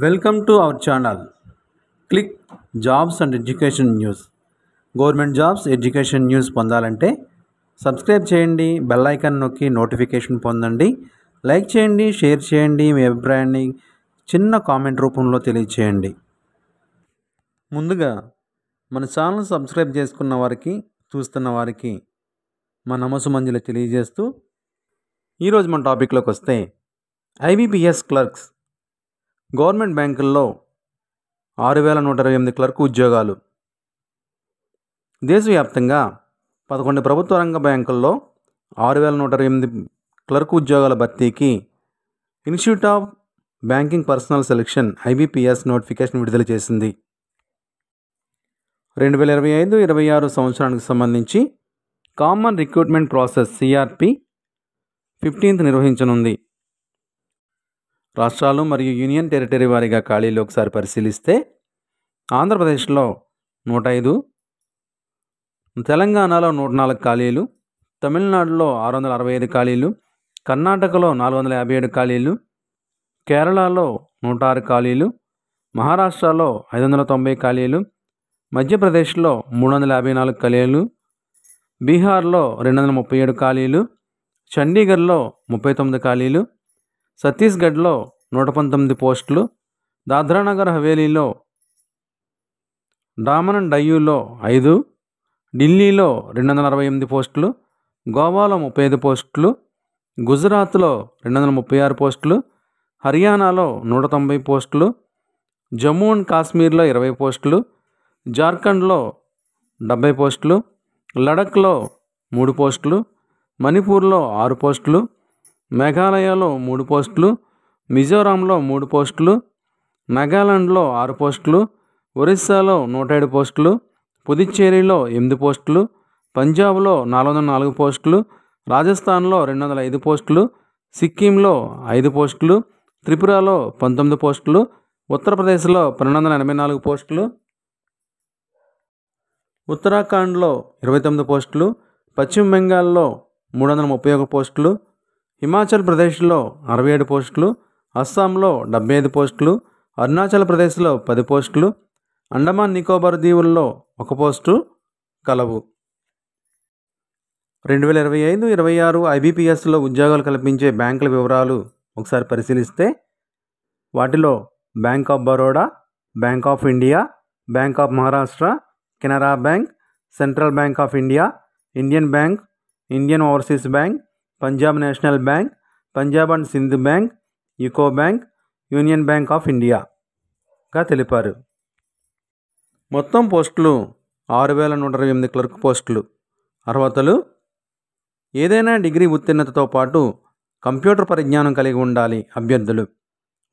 Welcome to our channel. Click jobs and education news. Government jobs education news పొందాలంటే subscribe చేయండి bell icon నొక్కి notification పొందండి. Like చేయండి share చేయండి మీ అభిప్రాయాన్ని చిన్న కామెంట్ రూపంలో తెలియచేయండి. ముందుగా మన ఛానల్ సబ్స్క్రైబ్ చేసుకున్న వారికి చూస్తున్న వారికి మా నమసు మంజులు తెలియజేస్తూ ఈరోజు మన టాపిక్లోకి వస్తే ఐబీపీఎస్ క్లర్క్స్ గవర్నమెంట్ బ్యాంకుల్లో ఆరు వేల నూట ఇరవై ఎనిమిది క్లర్క్ ఉద్యోగాలు. దేశవ్యాప్తంగా పదకొండు ప్రభుత్వ రంగ బ్యాంకుల్లో ఆరు వేల నూట ఇరవై ఎనిమిది క్లర్క్ ఉద్యోగాల భర్తీకి Institute of Banking Personnel Selection IBPS notification విడుదల చేసింది. రెండు వేల ఇరవై ఐదు ఇరవై ఆరు సంవత్సరానికి సంబంధించి common recruitment process CRP fifteenth నిర్వహించనుంది. రాష్ట్రాలు మరియు యూనియన్ టెరిటరీ వారీగా ఖాళీలు ఒకసారి పరిశీలిస్తే ఆంధ్రప్రదేశ్లో నూట ఐదు తెలంగాణలో నూట నాలుగు ఖాళీలు తమిళనాడులో ఆరు వందల అరవై ఐదు ఖాళీలు కర్ణాటకలో నాలుగు వందల యాభై ఏడు ఖాళీలు కేరళలో నూట ఆరు ఖాళీలు మహారాష్ట్రలో ఐదు వందల తొంభై ఖాళీలు మధ్యప్రదేశ్లో మూడు వందల యాభై నాలుగు ఖాళీలు బీహార్లో రెండు వందల ముప్పై ఏడు ఖాళీలు చండీగఢ్లో ముప్పై తొమ్మిది ఖాళీలు ఛత్తీస్గఢ్లో నూట పంతొమ్మిది పోస్టులు దాద్రానగర్ హవేలీలో డామన్ డయ్యూలో ఐదు ఢిల్లీలో రెండు వందల అరవై ఎనిమిది పోస్టులు గోవాలో ముప్పై ఐదు పోస్టులు గుజరాత్లో రెండు వందల ముప్పై ఆరు పోస్టులు హర్యానాలో నూట తొంభై పోస్టులు జమ్మూ అండ్ కాశ్మీర్లో ఇరవై పోస్టులు జార్ఖండ్లో డెబ్బై పోస్టులు లడఖ్లో మూడు పోస్టులు మణిపూర్లో ఆరు పోస్టులు మేఘాలయలో మూడు పోస్టులు మిజోరాంలో మూడు పోస్టులు నాగాలాండ్లో ఆరు పోస్టులు ఒరిస్సాలో నూట ఏడు పోస్టులు పుదుచ్చేరిలో ఎనిమిది పోస్టులు పంజాబ్లో నాలుగు వందల నాలుగు పోస్టులు రాజస్థాన్లో రెండు వందల ఐదు పోస్టులు సిక్కింలో ఐదు పోస్టులు త్రిపురలో పంతొమ్మిది పోస్టులు ఉత్తరప్రదేశ్లో పన్నెండు వందల ఎనభై నాలుగు పోస్టులు ఉత్తరాఖండ్లో ఇరవై తొమ్మిది పోస్టులు పశ్చిమ బెంగాల్లో మూడు వందల ముప్పై ఒక పోస్టులు హిమాచల్ ప్రదేశ్లో అరవై ఏడు పోస్టులు అస్సాంలో డెబ్బై ఐదు పోస్టులు అరుణాచల్ ప్రదేశ్లో పది పోస్టులు అండమాన్ నికోబార్ దీవుల్లో ఒక పోస్టు కలవు. రెండు వేల ఇరవై ఐదు ఇరవై ఆరు ఐబీపీఎస్లో ఉద్యోగాలు కల్పించే బ్యాంకుల వివరాలు ఒకసారి పరిశీలిస్తే వాటిలో bank of Baroda bank of India bank of Maharashtra Canara bank central bank of India Indian bank Indian overseas bank Punjab national bank Punjab and Sindh bank UCO bank union bank of ఇండియాగా తెలిపారు. మొత్తం పోస్టులు ఆరు వేల నూట ఇరవై ఎనిమిది clerk పోస్టులు. అర్హతలు? ఏదైనా డిగ్రీ ఉత్తీర్ణతతో పాటు కంప్యూటర్ పరిజ్ఞానం కలిగి ఉండాలి అభ్యర్థులు.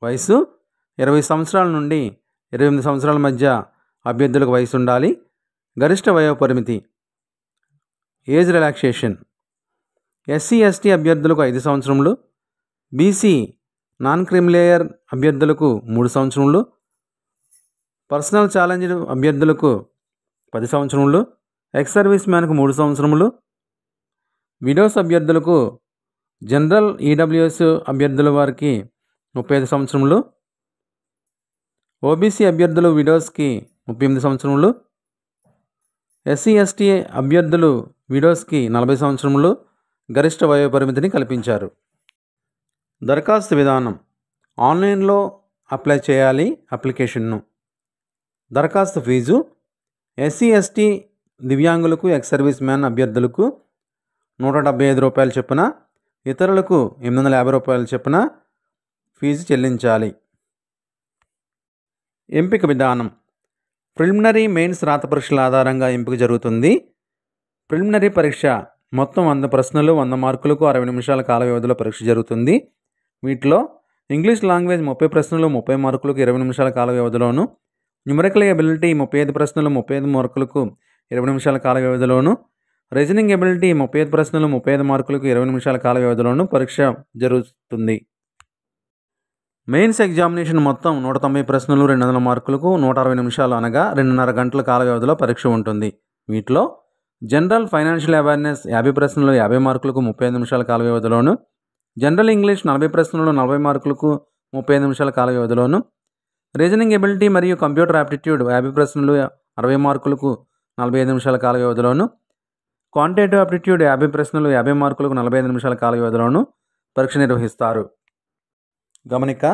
వయసు? ఇరవై సంవత్సరాల నుండి ఇరవై ఎనిమిది సంవత్సరాల మధ్య అభ్యర్థులకు వయసు ఉండాలి. గరిష్ట వయో పరిమితి ఏజ్ రిలాక్సేషన్? ఎస్సీ ఎస్టీ అభ్యర్థులకు ఐదు సంవత్సరములు బీసీ నాన్ క్రిమిలేయర్ అభ్యర్థులకు మూడు సంవత్సరములు పర్సనల్ ఛాలెంజ్ అభ్యర్థులకు పది సంవత్సరములు ఎక్స్ సర్వీస్ మ్యాన్కు మూడు సంవత్సరములు విడోస్ అభ్యర్థులకు జనరల్ ఈడబ్ల్యూఎస్ అభ్యర్థుల వారికి ముప్పై ఐదు సంవత్సరములు ఓబీసీ అభ్యర్థులు విడోస్కి ముప్పై ఎనిమిది సంవత్సరములు ఎస్సీ ఎస్టీ అభ్యర్థులు విడోస్కి నలభై సంవత్సరములు గరిష్ట వయో పరిమితిని కల్పించారు. దరఖాస్తు విధానం. ఆన్లైన్లో అప్లై చేయాలి అప్లికేషన్ను. దరఖాస్తు ఫీజు. ఎస్సీ ఎస్టీ దివ్యాంగులకు ఎక్స్ సర్వీస్ మ్యాన్ అభ్యర్థులకు నూట డెబ్బై ఐదు రూపాయలు చొప్పున ఇతరులకు ఎనిమిది వందల యాభై రూపాయలు చొప్పున ఫీజు చెల్లించాలి. ఎంపిక విధానం. ప్రిలిమినరీ మెయిన్స్ రాత పరీక్షల ఆధారంగా ఎంపిక జరుగుతుంది. ప్రిలిమినరీ పరీక్ష మొత్తం వంద ప్రశ్నలు వంద మార్కులకు అరవై నిమిషాల కాల వ్యవధిలో పరీక్ష జరుగుతుంది. వీటిలో ఇంగ్లీష్ లాంగ్వేజ్ ముప్పై ప్రశ్నలు ముప్పై మార్కులకు ఇరవై నిమిషాల కాల వ్యవధిలోను న్యూమరికల్ ఎబిలిటీ ముప్పై ఐదు ప్రశ్నలు ముప్పై ఐదు మార్కులకు ఇరవై నిమిషాల కాల వ్యవధిలోను రీజనింగ్ ఎబిలిటీ ముప్పై ఐదు ప్రశ్నలు ముప్పై ఐదు మార్కులకు ఇరవై నిమిషాల కాల వ్యవధిలోను పరీక్ష జరుగుతుంది. మెయిన్స్ ఎగ్జామినేషన్ మొత్తం నూట తొంభై ప్రశ్నలు రెండు వందల మార్కులకు నూట అరవై నిమిషాలు అనగా రెండున్నర గంటల కాల వ్యవధిలో పరీక్ష ఉంటుంది. వీటిలో జనరల్ ఫైనాన్షియల్ అవేర్నెస్ యాభై ప్రశ్నలు యాభై మార్కులకు ముప్పై ఐదు నిమిషాల కాల వ్యవధిలోను జనరల్ ఇంగ్లీష్ నలభై ప్రశ్నలు నలభై మార్కులకు ముప్పై ఐదు నిమిషాల కాల వ్యవధిలోను రీజనింగ్ ఎబిలిటీ మరియు కంప్యూటర్ యాప్టిట్యూడ్ యాభై ప్రశ్నలు అరవై మార్కులకు నలభై ఐదు నిమిషాల కాల వ్యవధిలోను క్వాంటిటేటివ్ ఆప్టిట్యూడ్ యాభై ప్రశ్నలు యాభై మార్కులకు నలభై ఐదు నిమిషాల కాల వ్యవధిలోను పరీక్ష నిర్వహిస్తారు. గమనిక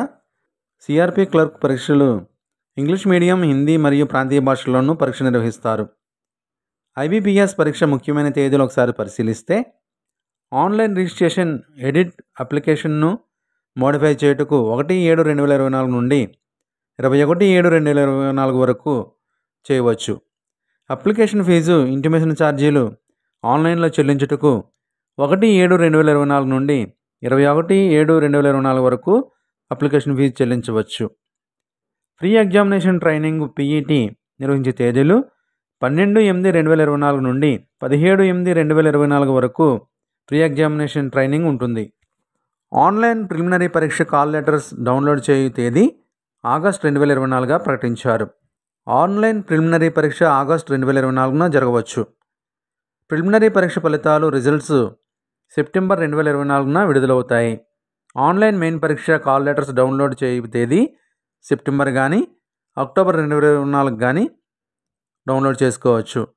సిఆర్పి క్లర్క్ పరీక్షలు ఇంగ్లీష్ మీడియం హిందీ మరియు ప్రాంతీయ భాషల్లోనూ పరీక్ష నిర్వహిస్తారు. ఐబీపీఎస్ పరీక్ష ముఖ్యమైన తేదీలు ఒకసారి పరిశీలిస్తే ఆన్లైన్ రిజిస్ట్రేషన్ ఎడిట్ అప్లికేషన్ను మోడిఫై చేయుటకు ఒకటి ఏడు రెండు వేల ఇరవై నాలుగు నుండి ఇరవై ఒకటి ఏడు రెండు వేల ఇరవై నాలుగు వరకు చేయవచ్చు. అప్లికేషన్ ఫీజు ఇంటిమేషన్ ఛార్జీలు ఆన్లైన్లో చెల్లించుటకు ఒకటి ఏడు రెండు వేల ఇరవై నాలుగు నుండి ఇరవై ఒకటి ఏడు రెండు వేల ఇరవై నాలుగు వరకు అప్లికేషన్ ఫీజు చెల్లించవచ్చు. ఫ్రీ ఎగ్జామినేషన్ ట్రైనింగ్ పీఈటీ నిర్వహించే తేదీలు పన్నెండు ఎనిమిది రెండు వేల ఇరవై నాలుగు నుండి పదిహేడు ఎనిమిది రెండు వేల ఇరవై నాలుగు వరకు ప్రీ ఎగ్జామినేషన్ ట్రైనింగ్ ఉంటుంది. ఆన్లైన్ ప్రిలిమినరీ పరీక్ష కాల్ లెటర్స్ డౌన్లోడ్ చేయు తేదీ ఆగస్ట్ రెండు వేల ఇరవై నాలుగుగా ప్రకటించారు. ఆన్లైన్ ప్రిలిమినరీ పరీక్ష ఆగస్ట్ రెండు వేల ఇరవై నాలుగున జరగవచ్చు. ప్రిలిమినరీ పరీక్ష ఫలితాలు రిజల్ట్స్ సెప్టెంబర్ రెండు వేల ఇరవై నాలుగున విడుదలవుతాయి. ఆన్లైన్ మెయిన్ పరీక్ష కాల్ లెటర్స్ డౌన్లోడ్ చేయు తేదీ సెప్టెంబర్ కానీ అక్టోబర్ రెండు వేల ఇరవై నాలుగు కానీ డౌన్లోడ్ చేసుకోవచ్చు.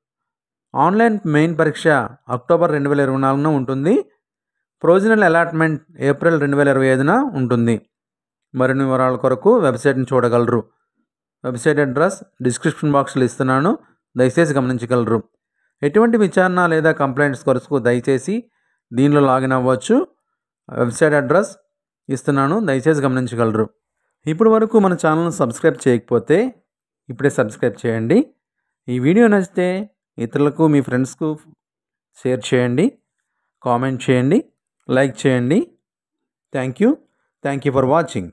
ఆన్లైన్ మెయిన్ పరీక్ష అక్టోబర్ రెండు వేల ఇరవై నాలుగున ఉంటుంది. ప్రొవిజనల్ అలాట్మెంట్ ఏప్రిల్ రెండు వేల ఇరవై ఐదున ఉంటుంది. మరిన్ని వివరాల కొరకు వెబ్సైట్ని చూడగలరు. వెబ్సైట్ అడ్రస్ డిస్క్రిప్షన్ బాక్స్లో ఇస్తున్నాను. దయచేసి గమనించగలరు. ఎటువంటి విచారణ లేదా కంప్లైంట్స్ కొరకు దయచేసి దీనిలో లాగిన్ అవ్వచ్చు. వెబ్సైట్ అడ్రస్ ఇస్తున్నాను. దయచేసి గమనించగలరు. ఇప్పటి వరకు మన ఛానల్ను సబ్స్క్రైబ్ చేయకపోతే ఇప్పుడే సబ్స్క్రైబ్ చేయండి. ఈ వీడియో నచ్చితే ఇతరులకు మీ ఫ్రెండ్స్కు షేర్ చేయండి కామెంట్ చేయండి లైక్ చేయండి. Thank you. Thank you for watching.